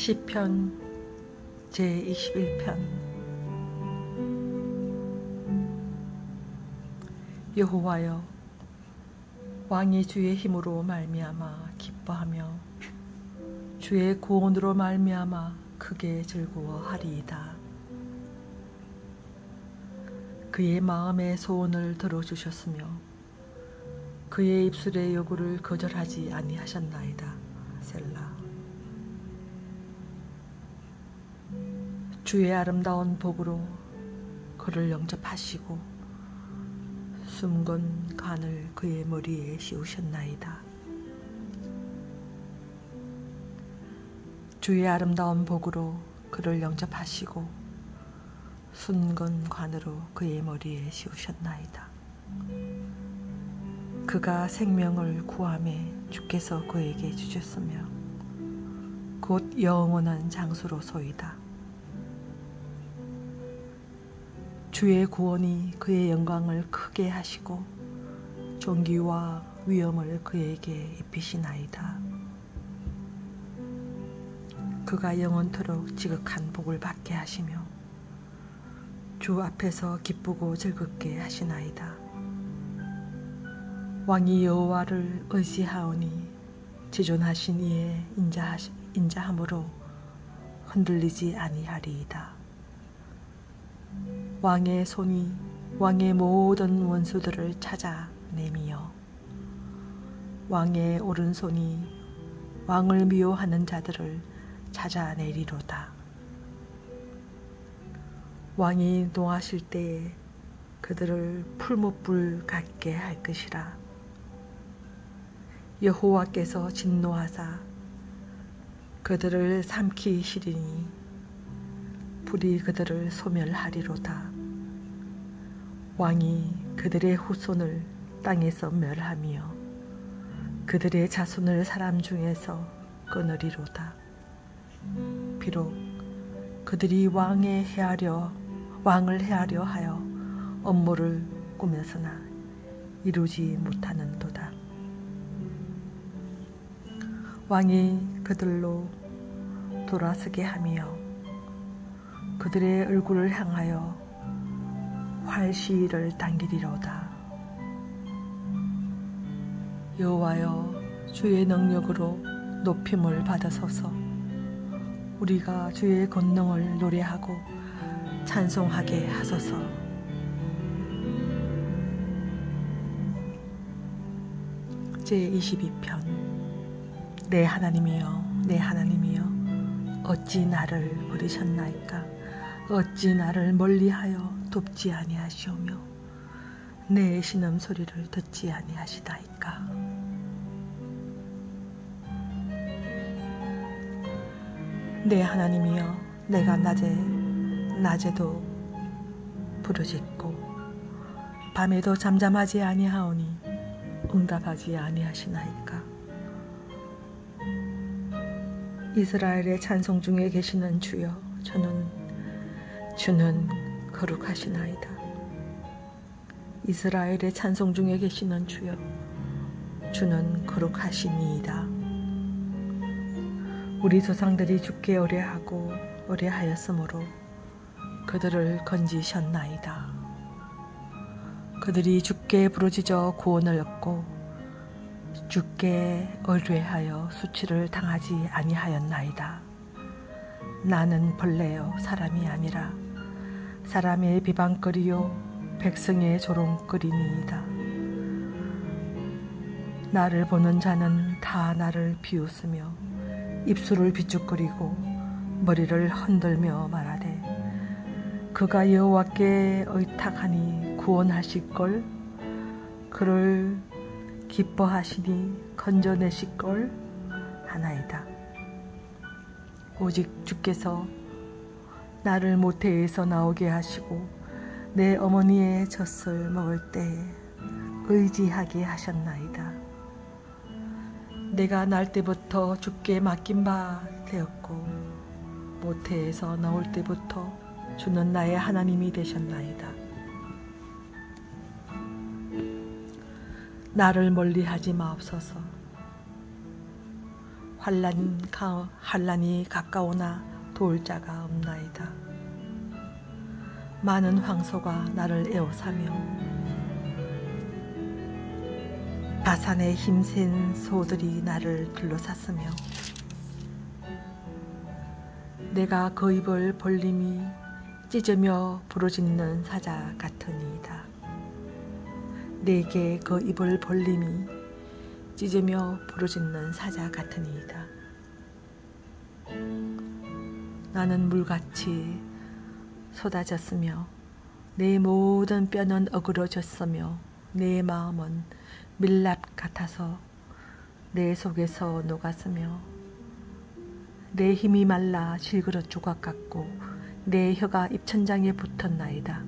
시편 제21편 여호와여 왕이 주의 힘으로 말미암아 기뻐하며 주의 구원으로 말미암아 크게 즐거워하리이다. 그의 마음의 소원을 들어주셨으며 그의 입술의 요구를 거절하지 아니하셨나이다. 셀라. 주의 아름다운 복으로 그를 영접하시고 숨건 간을 그의 머리에 씌우셨나이다. 주의 아름다운 복으로 그를 영접하시고 순건 관으로 그의 머리에 씌우셨나이다. 그가 생명을 구함에 주께서 그에게 주셨으며 곧 영원한 장수로소이다. 주의 구원이 그의 영광을 크게 하시고 존귀와 위엄을 그에게 입히시나이다. 그가 영원토록 지극한 복을 받게 하시며 주 앞에서 기쁘고 즐겁게 하시나이다. 왕이 여호와를 의지하오니 지존하신 이의 인자함으로 흔들리지 아니하리이다. 왕의 손이 왕의 모든 원수들을 찾아 내미어 왕의 오른손이 왕을 미워하는 자들을 찾아 내리로다. 왕이 노하실 때에 그들을 풀무불 같게 할 것이라. 여호와께서 진노하사 그들을 삼키시리니 불이 그들을 소멸하리로다. 왕이 그들의 후손을 땅에서 멸하며 그들의 자손을 사람 중에서 끊으리로다. 비록 그들이 왕에 헤아려 왕을 헤아려 하여 업무를 꾸며서나 이루지 못하는도다. 왕이 그들로 돌아서게 하며 그들의 얼굴을 향하여 활시를 당기리로다. 여호와여 주의 능력으로 높임을 받으소서. 우리가 주의 권능을 노래하고 찬송하게 하소서. 제22편. 내 하나님이여 내 하나님이여 어찌 나를 버리셨나이까? 어찌 나를 멀리하여 돕지 아니하시오며 내 신음 소리를 듣지 아니하시다이까? 내 하나님이여 내가 낮에 낮에도 부르짖고 밤에도 잠잠하지 아니하오니 응답하지 아니하시나이까? 이스라엘의 찬송 중에 계시는 주여 저는 주는 거룩하시나이다. 이스라엘의 찬송 중에 계시는 주여, 주는 거룩하시니이다. 우리 조상들이 죽게 어뢰하고 어뢰하였으므로 그들을 건지셨나이다. 그들이 죽게 부르짖어 구원을 얻고 죽게 의뢰하여 수치를 당하지 아니하였나이다. 나는 벌레요 사람이 아니라 사람의 비방거리요 백성의 조롱거리니이다. 나를 보는 자는 다 나를 비웃으며 입술을 비죽거리고 머리를 흔들며 말하되 그가 여호와께 의탁하니 구원하실걸 그를 기뻐하시니 건져내실걸 하나이다. 오직 주께서 나를 모태에서 나오게 하시고 내 어머니의 젖을 먹을 때 의지하게 하셨나이다. 내가 날 때부터 죽게 맡긴 바 되었고 모태에서 나올 때부터 주는 나의 하나님이 되셨나이다. 나를 멀리하지 마옵소서. 환란이 가까우나 도울 자가 없나이다. 많은 황소가 나를 에워싸며 바산의 힘센 소들이 나를 둘러쌌으며 내가 그 입을 벌림이 찢으며 부러짓는 사자 같으니이다. 내게 그 입을 벌림이 찢으며 부러짓는 사자 같으니이다. 나는 물같이 쏟아졌으며 내 모든 뼈는 어그러졌으며 내 마음은 밀랍 같아서 내 속에서 녹았으며 내 힘이 말라 실그릇 조각 같고 내 혀가 입천장에 붙었나이다.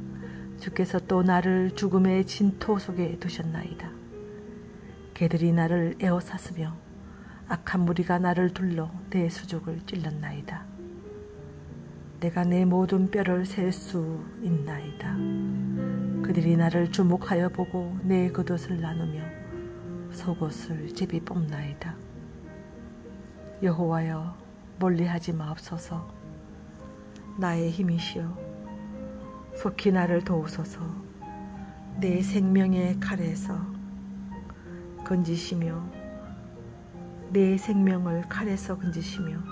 주께서 또 나를 죽음의 진토 속에 두셨나이다. 개들이 나를 에워쌌으며 악한 무리가 나를 둘러 내 수족을 찔렀나이다. 내가 내 모든 뼈를 셀 수 있나이다. 그들이 나를 주목하여 보고 내 겉옷을 나누며 속옷을 제비 뽑나이다. 여호와여 멀리하지 마옵소서 나의 힘이시여 속히 나를 도우소서 내 생명의 칼에서 건지시며 내 생명을 칼에서 건지시며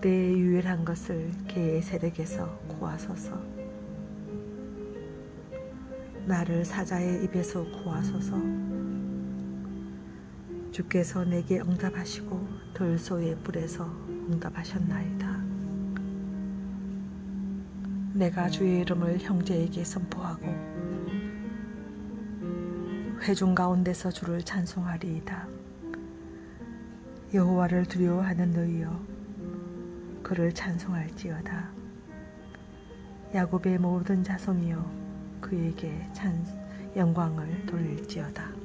내 유일한 것을 개의 세력에서 구하소서. 나를 사자의 입에서 구하소서. 주께서 내게 응답하시고 들소의 불에서 응답하셨나이다. 내가 주의 이름을 형제에게 선포하고 회중 가운데서 주를 찬송하리이다. 여호와를 두려워하는 너희여 그를 찬송할지어다. 야곱의 모든 자손이여 그에게 찬 영광을 돌릴지어다.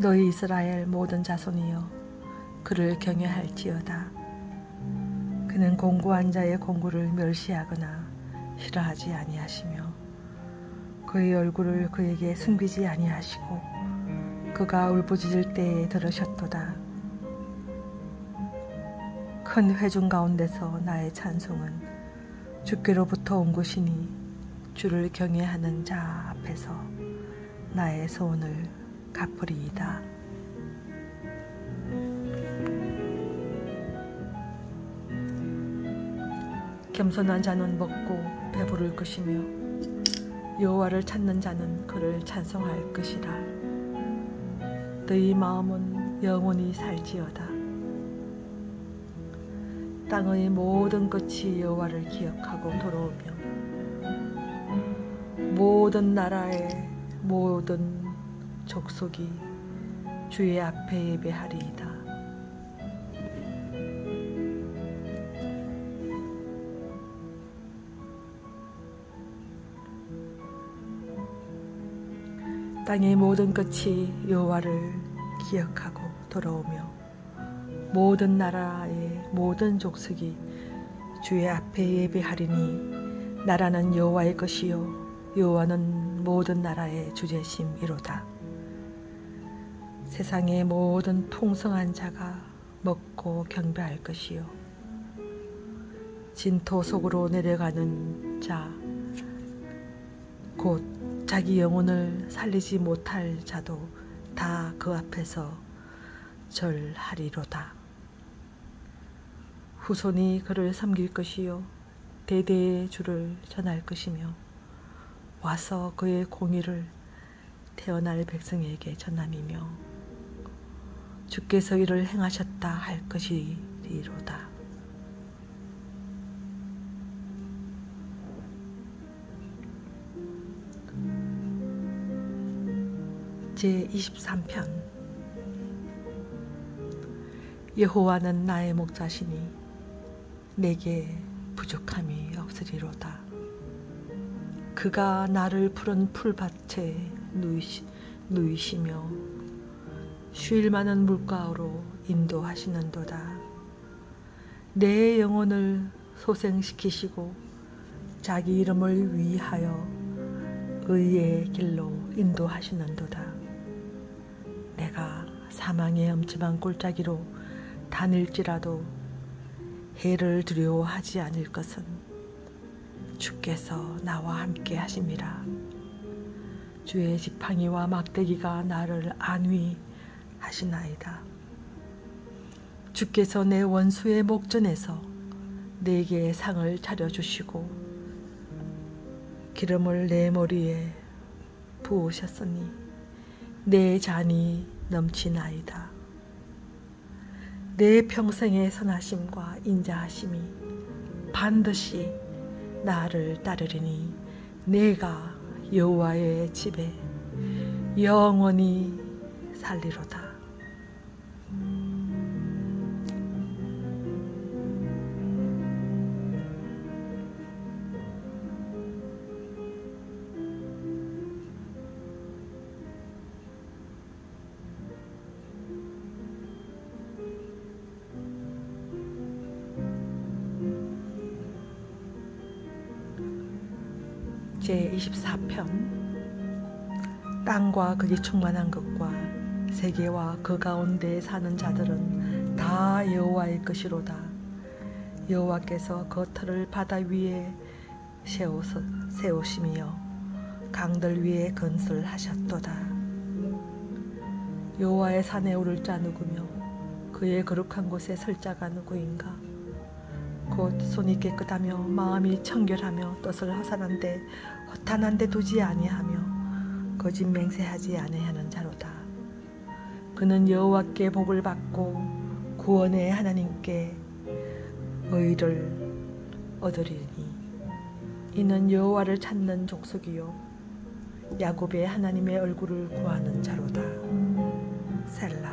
너희 이스라엘 모든 자손이여 그를 경외할지어다. 그는 공고한 자의 공고를 멸시하거나 싫어하지 아니하시며 그의 얼굴을 그에게 숨기지 아니하시고 그가 울부짖을 때에 들으셨도다. 큰 회중 가운데서 나의 찬송은 주께로부터 온 것이니 주를 경외하는 자 앞에서 나의 소원을 갚으리이다. 겸손한 자는 먹고 배부를 것이며 여호와를 찾는 자는 그를 찬송할 것이라. 너희 마음은 영원히 살지어다. 땅의 모든 끝이 여호와를 기억하고 돌아오며 모든 나라의 모든 족속이 주의 앞에 예배하리이다. 땅의 모든 끝이 여호와를 기억하고 돌아오며 모든 나라의 모든 족속이 주의 앞에 예배하리니 나라는 여호와의 것이요 여호와는 모든 나라의 주제심이로다. 세상의 모든 통성한 자가 먹고 경배할 것이요 진토 속으로 내려가는 자곧 자기 영혼을 살리지 못할 자도 다 그 앞에서 절하리로다. 후손이 그를 섬길 것이요 대대의 주를 전할 것이며 와서 그의 공의를 태어날 백성에게 전함이며 주께서 이를 행하셨다 할 것이리로다. 제23편 여호와는 나의 목자시니 내게 부족함이 없으리로다. 그가 나를 푸른 풀밭에 누이시, 누이시며 쉴 만한 물가로 인도하시는도다. 내 영혼을 소생시키시고 자기 이름을 위하여 의의 길로 인도하시는도다. 내가 사망의 엄침한 골짜기로 다닐지라도 해를 두려워하지 않을 것은 주께서 나와 함께 하심이라. 주의 지팡이와 막대기가 나를 안위하시나이다. 주께서 내 원수의 목전에서 내게 상을 차려주시고 기름을 내 머리에 부으셨으니 내 잔이 넘치나이다. 내 평생의 선하심과 인자하심이 반드시 나를 따르리니 내가 여호와의 집에 영원히 살리로다. 제24편 땅과 그게 충만한 것과 세계와 그 가운데 사는 자들은 다 여호와의 것이로다. 여호와께서 그 터를 바다 위에 세우서, 세우심이여 강들 위에 건설하셨도다. 여호와의 산에 오를 자 누구며 그의 거룩한 곳에 설 자가 누구인가? 곧 손이 깨끗하며 마음이 청결하며 뜻을 허산한데 허탄한데 두지 아니하며 거짓 맹세하지 아니하는 자로다. 그는 여호와께 복을 받고 구원의 하나님께 의를 얻으리니 이는 여호와를 찾는 족속이요 야곱의 하나님의 얼굴을 구하는 자로다. 셀라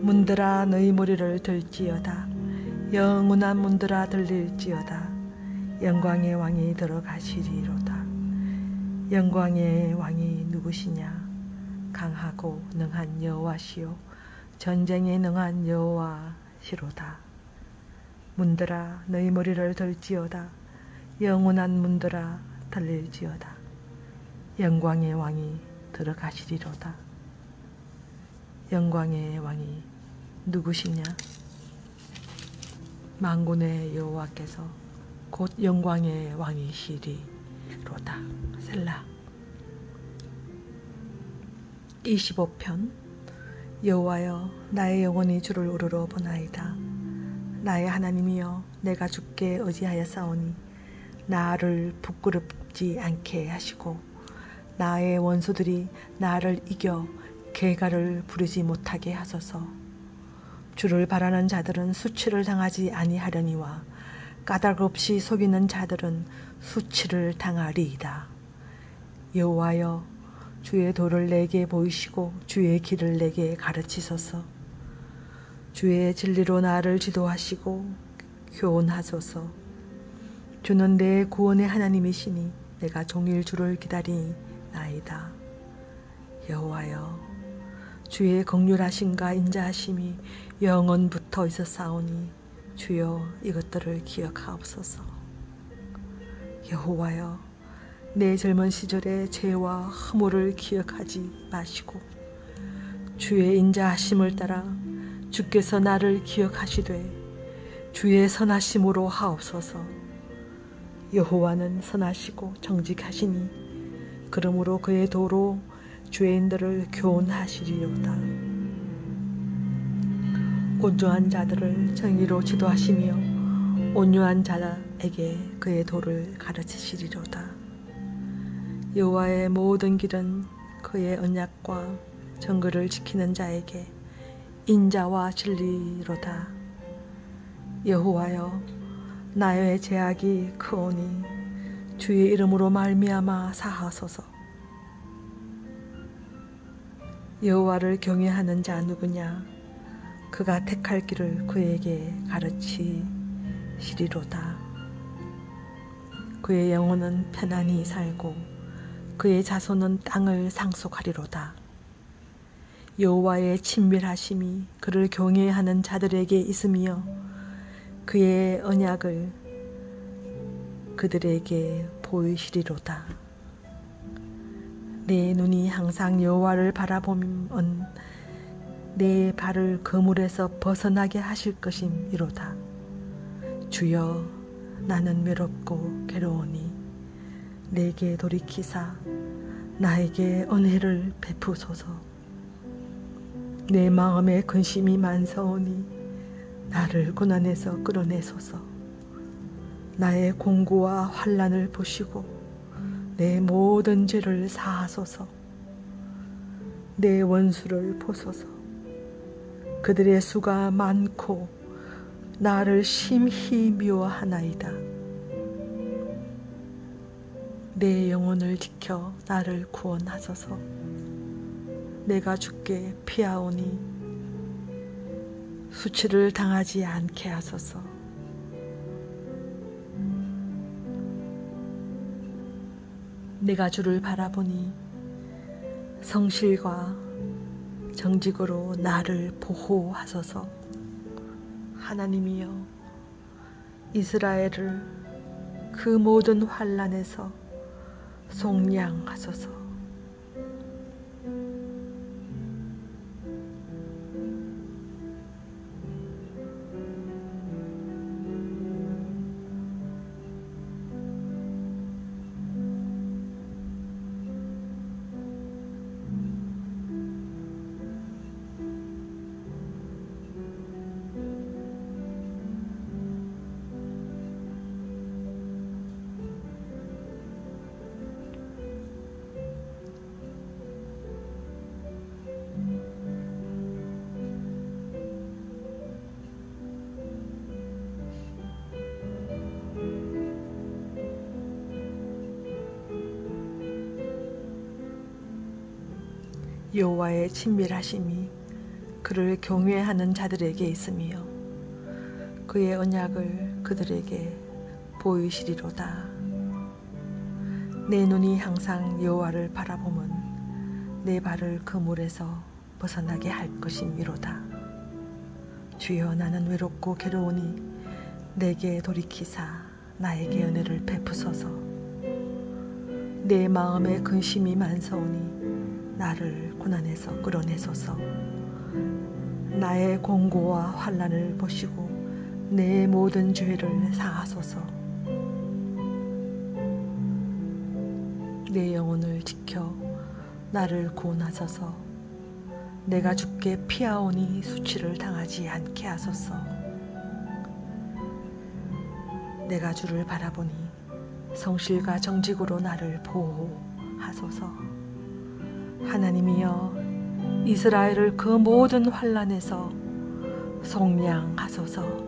문들아 너희 머리를 들지어다 영원한 문들아 들릴지어다 영광의 왕이 들어가시리로다. 영광의 왕이 누구시냐? 강하고 능한 여호와시요. 전쟁에 능한 여호와시로다. 문들아 너희 머리를 들지어다. 영원한 문들아 들릴지어다. 영광의 왕이 들어가시리로다. 영광의 왕이 누구시냐? 망군의 여호와께서 곧 영광의 왕이시리로다. 셀라 25편 여호와여 나의 영혼이 주를 우러러 보나이다. 나의 하나님이여 내가 주께 의지하였사오니 나를 부끄럽지 않게 하시고 나의 원수들이 나를 이겨 개가를 부르지 못하게 하소서. 주를 바라는 자들은 수치를 당하지 아니하려니와 까닭 없이 속이는 자들은 수치를 당하리이다. 여호와여 주의 도를 내게 보이시고 주의 길을 내게 가르치소서. 주의 진리로 나를 지도하시고 교훈하소서. 주는 내 구원의 하나님이시니 내가 종일 주를 기다리나이다. 여호와여 주의 극률하심과 인자하심이 영원부터 있었사오니 주여 이것들을 기억하옵소서. 여호와여 내 젊은 시절의 죄와 허물을 기억하지 마시고 주의 인자하심을 따라 주께서 나를 기억하시되 주의 선하심으로 하옵소서. 여호와는 선하시고 정직하시니 그러므로 그의 도로 죄인들을 교훈하시리로다. 온전한 자들을 정의로 지도하시며 온유한 자에게 그의 도를 가르치시리로다. 여호와의 모든 길은 그의 언약과 정글을 지키는 자에게 인자와 진리로다. 여호와여 나의 제약이 크오니 주의 이름으로 말미암아 사하소서. 여호와를 경외하는 자 누구냐? 그가 택할 길을 그에게 가르치시리로다. 그의 영혼은 편안히 살고 그의 자손은 땅을 상속하리로다. 여호와의 친밀하심이 그를 경외하는 자들에게 있으며 그의 언약을 그들에게 보이시리로다. 내 눈이 항상 여호와를 바라보면 내 발을 그물에서 벗어나게 하실 것임이로다. 주여 나는 외롭고 괴로우니 내게 돌이키사 나에게 은혜를 베푸소서. 내 마음에 근심이 많사오니 나를 고난에서 끌어내소서. 나의 공고와 환란을 보시고 내 모든 죄를 사하소서. 내 원수를 보소서. 그들의 수가 많고 나를 심히 미워하나이다. 내 영혼을 지켜 나를 구원하소서. 내가 죽게 피하오니 수치를 당하지 않게 하소서. 내가 주를 바라보니 성실과 정직으로 나를 보호하소서. 하나님이여 이스라엘을 그 모든 환란에서 속량하소서. 여호와의 친밀하심이 그를 경외하는 자들에게 있으며 그의 언약을 그들에게 보이시리로다. 내 눈이 항상 여호와를 바라보면 내 발을 그물에서 벗어나게 할 것임이로다. 주여 나는 외롭고 괴로우니 내게 돌이키사 나에게 은혜를 베푸소서. 내 마음에 근심이 많사오니 나를 고난에서 끌어내소서. 나의 공고와 환란을 보시고 내 모든 죄를 사하소서. 내 영혼을 지켜 나를 구원하소서. 내가 죽게 피하오니 수치를 당하지 않게 하소서. 내가 주를 바라보니 성실과 정직으로 나를 보호하소서. 하나님이여 이스라엘을 그 모든 환란에서 속량하소서.